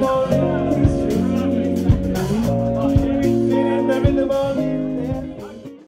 the ball. Spinning them in the ball.